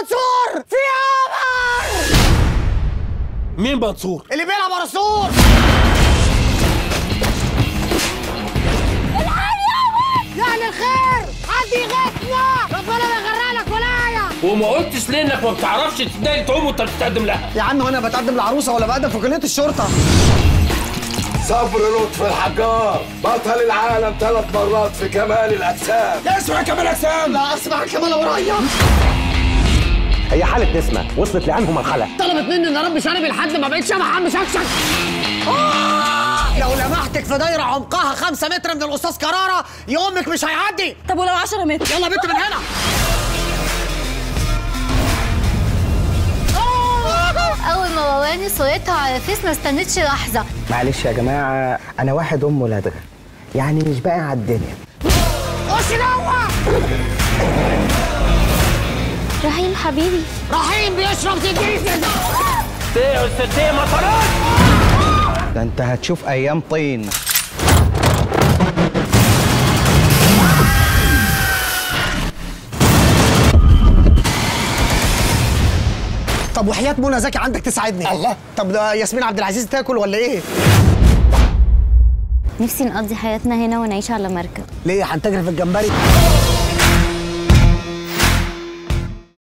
منصور في عمر مين منصور؟ اللي بيلعب ارسول يعني الخير حد يغيثنا! ربنا ما يغرقلك ولاية! وما قلتش ليه انك ما بتعرفش تتضايق تعوم وانت بتتقدم لها. يا عم وأنا بتقدم لعروسة ولا بقدم في كلية الشرطة؟ صبر لطف الحجار. بطل العالم ثلاث مرات في كمال الأجسام. لا اسمع كمال اجسام لا اسمع كمال ورايا هي حالة نسمة وصلت لأنه مرحلة؟ طلبت مني إن أربي شنبي لحد ما بقيت شبه عم شكشك. آه! لو لمحتك في دايرة عمقها خمسة متر من الأستاذ كرارة يومك مش هيعدي. طب ولو 10 متر؟ يلا بنت من هنا. أول ما وواني صورتها على فيس ما استنتش لحظة. معلش يا جماعة أنا واحد أم لدغة يعني مش باقي على الدنيا. رحيم حبيبي. رحيم بيشرب إيه يا أستاذ إيه مطرات ده أنت هتشوف أيام طين. طب وحياة منى زكي عندك تساعدني؟ الله. طب ده ياسمين عبد العزيز تاكل ولا إيه؟ نفسي نقضي حياتنا هنا ونعيش على مركب. ليه؟ هنتجر في الجمبري؟